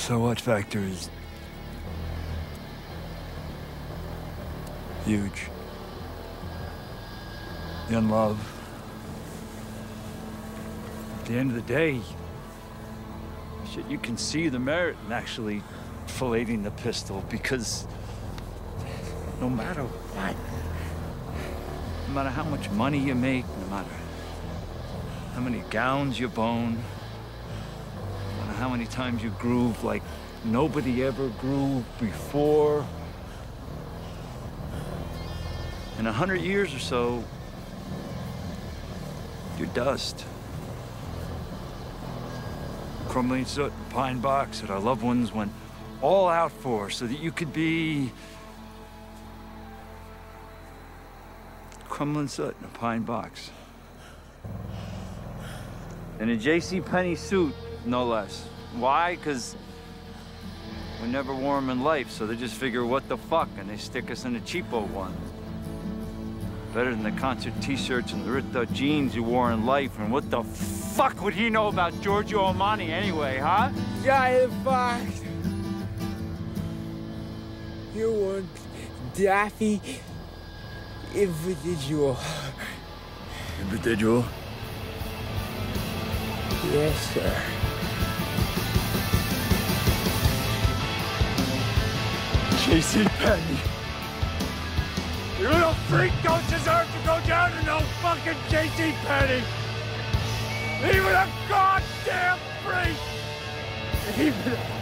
So what factor is huge. In love. At the end of the day, shit, you can see the merit in actually filleting the pistol because no matter what, no matter how much money you make, no matter how many gowns you bone, how many times you groove like nobody ever grooved before, in a hundred years or so, you're dust. Crumbling soot, pine box that our loved ones went all out for so that you could be crumbling soot in a pine box. In a J.C. Penney suit, no less. Why? Because we never wore them in life, so they just figure, what the fuck, and they stick us in a cheapo one. Better than the concert t-shirts and the ripped out jeans you wore in life, and what the fuck would he know about Giorgio Armani anyway, huh? Giant fox. You want Daffy individual. Individual? Yes, sir. J.C. Penney. You little freak don't deserve to go down to no fucking J.C. Penney. Even a goddamn freak. Even a